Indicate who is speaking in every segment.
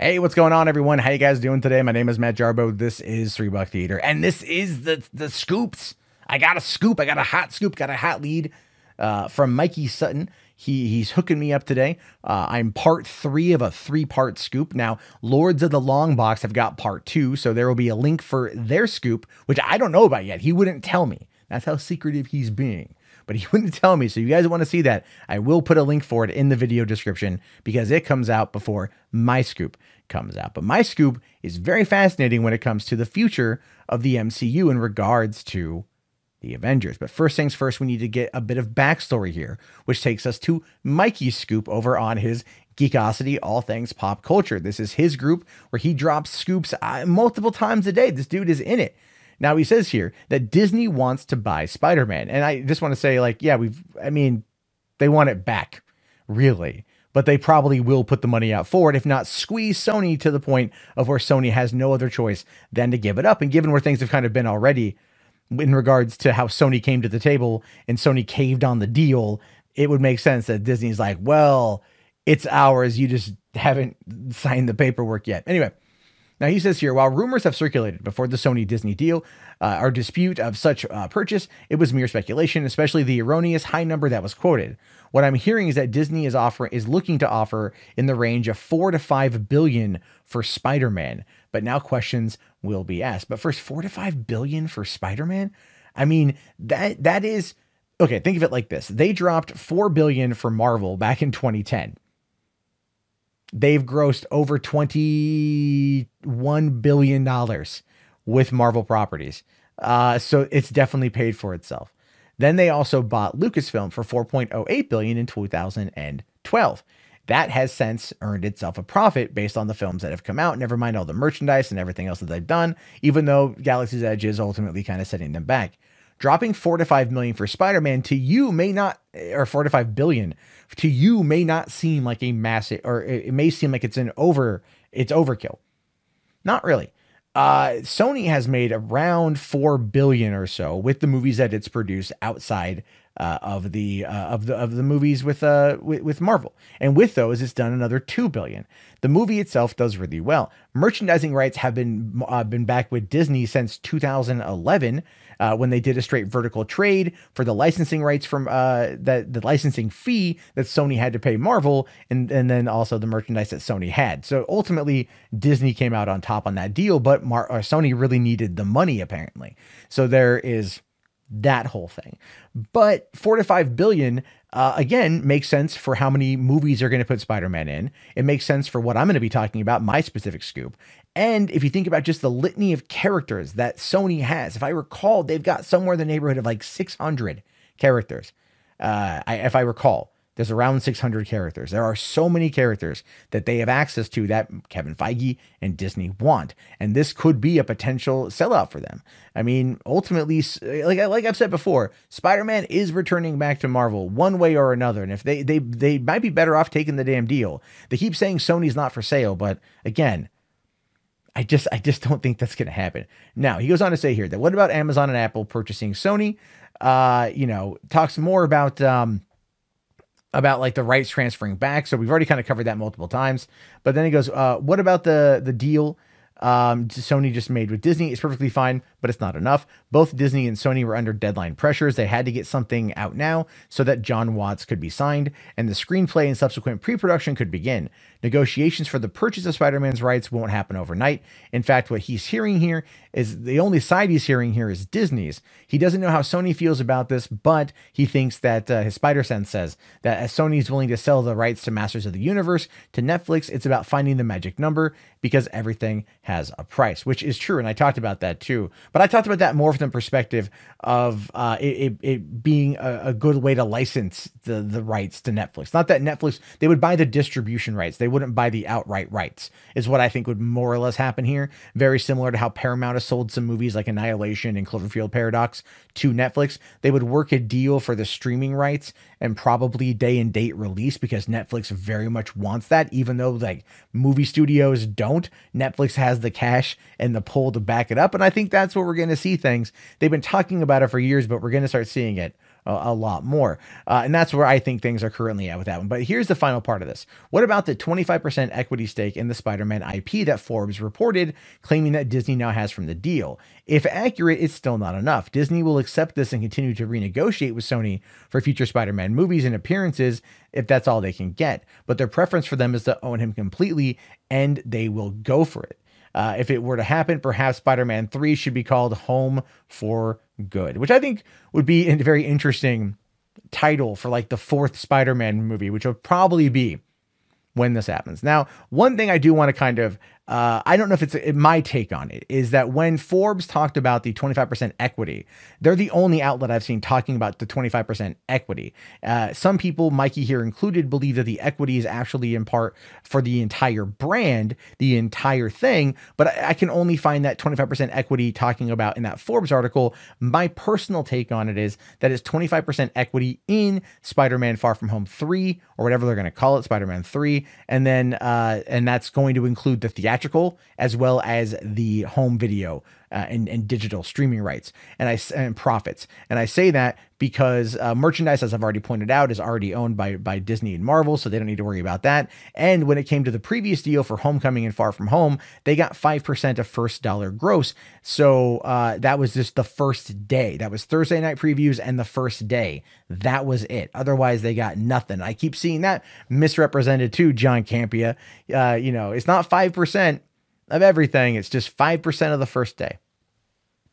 Speaker 1: Hey, what's going on, everyone? How you guys doing today? My name is Matt Jarbo. This is Three Buck Theater, and this is the the scoops. I got a scoop. I got a hot scoop. Got a hot lead uh, from Mikey Sutton. He he's hooking me up today. Uh, I'm part three of a three part scoop. Now, Lords of the Long Box have got part two, so there will be a link for their scoop, which I don't know about yet. He wouldn't tell me. That's how secretive he's being but he wouldn't tell me. So you guys want to see that, I will put a link for it in the video description because it comes out before my scoop comes out. But my scoop is very fascinating when it comes to the future of the MCU in regards to the Avengers. But first things first, we need to get a bit of backstory here, which takes us to Mikey's scoop over on his Geekosity, all things pop culture. This is his group where he drops scoops uh, multiple times a day. This dude is in it. Now he says here that Disney wants to buy Spider-Man. And I just want to say like, yeah, we've I mean, they want it back, really. But they probably will put the money out for it, if not squeeze Sony to the point of where Sony has no other choice than to give it up. And given where things have kind of been already in regards to how Sony came to the table and Sony caved on the deal, it would make sense that Disney's like, well, it's ours. You just haven't signed the paperwork yet. Anyway, now he says here, while rumors have circulated before the Sony Disney deal, uh, our dispute of such uh, purchase, it was mere speculation, especially the erroneous high number that was quoted. What I'm hearing is that Disney is offering is looking to offer in the range of four to five billion for Spider-Man, but now questions will be asked. But first, four to five billion for Spider-Man? I mean, that that is okay. Think of it like this: they dropped four billion for Marvel back in 2010 they've grossed over $21 billion with Marvel properties. Uh, so it's definitely paid for itself. Then they also bought Lucasfilm for 4.08 billion in 2012. That has since earned itself a profit based on the films that have come out, never mind all the merchandise and everything else that they've done, even though Galaxy's Edge is ultimately kind of setting them back. Dropping four to five million for Spider-Man to you may not, or four to five billion to you may not seem like a massive, or it may seem like it's an over, it's overkill. Not really. Uh, Sony has made around four billion or so with the movies that it's produced outside uh, of the uh, of the of the movies with uh with, with Marvel, and with those, it's done another two billion. The movie itself does really well. Merchandising rights have been uh, been back with Disney since 2011 uh, when they did a straight vertical trade for the licensing rights from uh, that the licensing fee that Sony had to pay Marvel, and and then also the merchandise that Sony had. So ultimately, Disney came out on top on that deal, but Mar- uh, Sony really needed the money apparently. So there is that whole thing. But four to five billion, uh, again, makes sense for how many movies are going to put Spider Man in. It makes sense for what I'm going to be talking about, my specific scoop. And if you think about just the litany of characters that Sony has, if I recall, they've got somewhere in the neighborhood of like 600 characters. Uh, I, if I recall, there's around 600 characters. There are so many characters that they have access to that Kevin Feige and Disney want, and this could be a potential sellout for them. I mean, ultimately, like like I've said before, Spider-Man is returning back to Marvel one way or another, and if they they they might be better off taking the damn deal. They keep saying Sony's not for sale, but again, I just I just don't think that's going to happen. Now he goes on to say here that what about Amazon and Apple purchasing Sony? Uh, you know, talks more about um about like the rights transferring back. So we've already kind of covered that multiple times. But then he goes, uh, what about the the deal um, Sony just made with Disney? It's perfectly fine, but it's not enough. Both Disney and Sony were under deadline pressures. They had to get something out now so that Jon Watts could be signed and the screenplay and subsequent pre-production could begin. Negotiations for the purchase of Spider-Man's rights won't happen overnight. In fact, what he's hearing here is the only side he's hearing here is Disney's. He doesn't know how Sony feels about this, but he thinks that uh, his Spider Sense says that as Sony is willing to sell the rights to Masters of the Universe to Netflix, it's about finding the magic number because everything has a price, which is true. And I talked about that too. But I talked about that more from the perspective of uh, it, it, it, being a, a, good way to license the, the rights to Netflix. Not that Netflix, they would buy the distribution rights, they wouldn't buy the outright rights, is what I think would more or less happen here. Very similar to how Paramount has sold some movies like Annihilation and Cloverfield Paradox to Netflix. They would work a deal for the streaming rights and probably day and date release because Netflix very much wants that, even though like movie studios don't. Netflix has the cash and the pull to back it up. And I think that's what we're going to see things. They've been talking about it for years, but we're going to start seeing it a, a lot more. Uh, and that's where I think things are currently at with that one. But here's the final part of this. What about the 25% equity stake in the Spider-Man IP that Forbes reported, claiming that Disney now has from the deal? If accurate, it's still not enough. Disney will accept this and continue to renegotiate with Sony for future Spider Man movies and appearances if that's all they can get. But their preference for them is to own him completely, and they will go for it. Uh, if it were to happen, perhaps Spider Man 3 should be called Home for Good, which I think would be a very interesting title for like the fourth Spider Man movie, which would probably be when this happens. Now, one thing I do want to kind of uh, I don't know if it's my take on it is that when Forbes talked about the 25% equity, they're the only outlet I've seen talking about the 25% equity. Uh, some people, Mikey here included, believe that the equity is actually in part for the entire brand, the entire thing. But I, I can only find that 25% equity talking about in that Forbes article. My personal take on it is that it's 25% equity in Spider Man Far From Home 3, or whatever they're going to call it, Spider Man 3. And then, uh, and that's going to include the theatrical theatrical as well as the home video uh, and, and digital streaming rights and I and profits. And I say that because uh, merchandise, as I've already pointed out, is already owned by by Disney and Marvel, so they don't need to worry about that. And when it came to the previous deal for Homecoming and Far From Home, they got five percent of first dollar gross. So uh, that was just the first day. That was Thursday night previews and the first day. That was it. Otherwise, they got nothing. I keep seeing that misrepresented too, John Campea. Uh, you know, it's not five percent of everything. It's just 5% of the first day.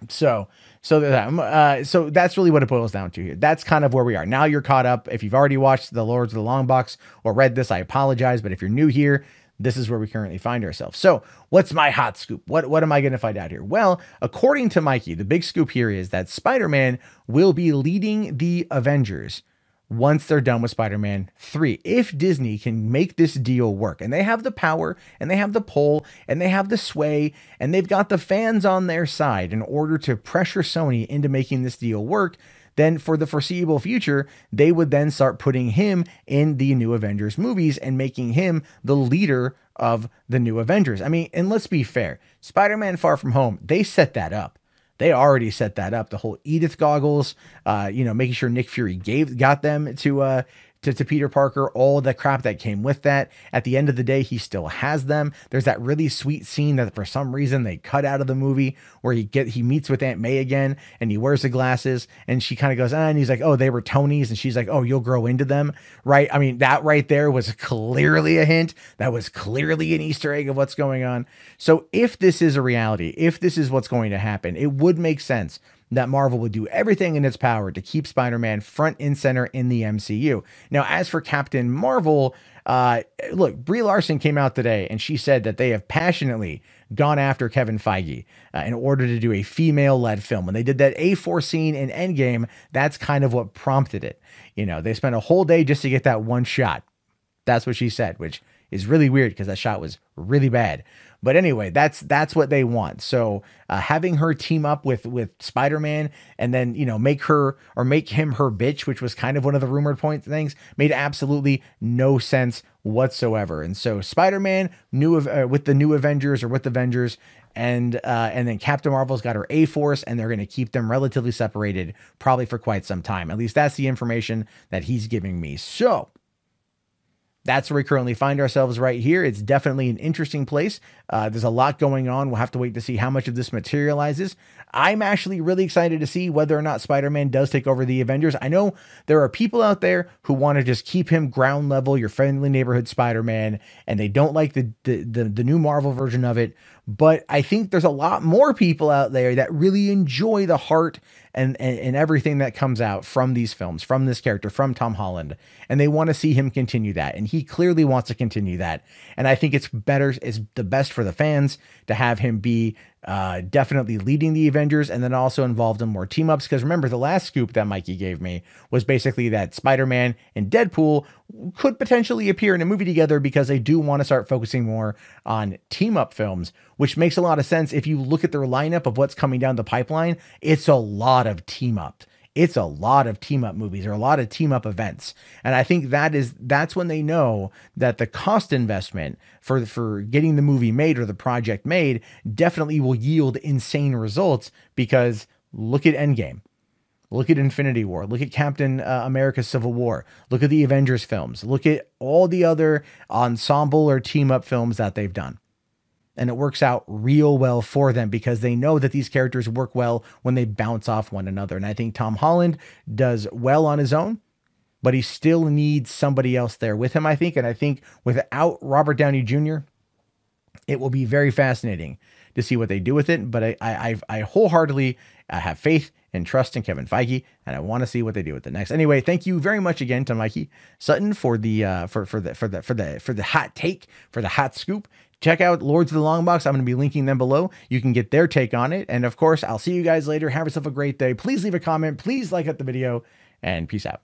Speaker 1: So, so that, uh, so that's really what it boils down to here. That's kind of where we are. Now you're caught up. If you've already watched The Lords of the Long Box or read this, I apologize. But if you're new here, this is where we currently find ourselves. So, what's my hot scoop? What what am I going to find out here? Well, according to Mikey, the big scoop here is that Spider-Man will be leading the Avengers once they're done with Spider Man 3. If Disney can make this deal work, and they have the power, and they have the pull, and they have the sway, and they've got the fans on their side in order to pressure Sony into making this deal work, then for the foreseeable future, they would then start putting him in the new Avengers movies and making him the leader of the new Avengers. I mean, and let's be fair Spider Man Far From Home, they set that up they already set that up. The whole Edith goggles, uh, you know, making sure Nick Fury gave got them to uh, to, to Peter Parker, all the crap that came with that. At the end of the day, he still has them. There's that really sweet scene that for some reason they cut out of the movie where he get he meets with Aunt May again and he wears the glasses and she kind of goes, ah, and he's like, oh, they were Tony's, and she's like, oh, you'll grow into them, right? I mean, that right there was clearly a hint. That was clearly an Easter egg of what's going on. So if this is a reality, if this is what's going to happen, it would make sense that Marvel would do everything in its power to keep Spider Man front and center in the MCU. Now, as for Captain Marvel, uh, look, Brie Larson came out today and she said that they have passionately gone after Kevin Feige uh, in order to do a female led film. When they did that A-Force scene in Endgame, that's kind of what prompted it. You know, they spent a whole day just to get that one shot. That's what she said, which is really weird because that shot was really bad. But anyway, that's that's what they want. So uh, having her team up with with Spider Man and then you know make her or make him her bitch, which was kind of one of the rumored point things, made absolutely no sense whatsoever. And so Spider Man new uh, with the new Avengers or with the Avengers. And uh, and then Captain Marvel's got her A Force, and they're going to keep them relatively separated, probably for quite some time. At least that's the information that he's giving me. So that's where we currently find ourselves right here. It's definitely an interesting place. Uh, there's a lot going on. We'll have to wait to see how much of this materializes. I'm actually really excited to see whether or not Spider Man does take over the Avengers. I know there are people out there who want to just keep him ground level, your friendly neighborhood Spider Man, and they don't like the, the, the, the new Marvel version of it. But I think there's a lot more people out there that really enjoy the heart and, and, and everything that comes out from these films, from this character, from Tom Holland. And they want to see him continue that. And he clearly wants to continue that. And I think it's better, it's the best for the fans to have him be uh, definitely leading the Avengers and then also involved in more team ups. Because remember, the last scoop that Mikey gave me was basically that Spider Man and Deadpool could potentially appear in a movie together because they do want to start focusing more on team up films, which makes a lot of sense. If you look at their lineup of what's coming down the pipeline, it's a lot of team up it's a lot of team up movies or a lot of team up events. And I think that is that's when they know that the cost investment for for getting the movie made or the project made definitely will yield insane results because look at Endgame. Look at Infinity War. Look at Captain uh, America Civil War. Look at the Avengers films. Look at all the other ensemble or team up films that they've done. And it works out real well for them because they know that these characters work well when they bounce off one another. And I think Tom Holland does well on his own, but he still needs somebody else there with him, I think. And I think without Robert Downey Jr., it will be very fascinating to see what they do with it. But I, I, I wholeheartedly uh, have faith and trust in Kevin Feige, and I want to see what they do with the next. Anyway, thank you very much again to Mikey Sutton for the uh, for for the for the for the for the hot take for the hot scoop. Check out Lords of the Long Box. I'm going to be linking them below. You can get their take on it. And of course, I'll see you guys later. Have yourself a great day. Please leave a comment. Please like up the video and peace out.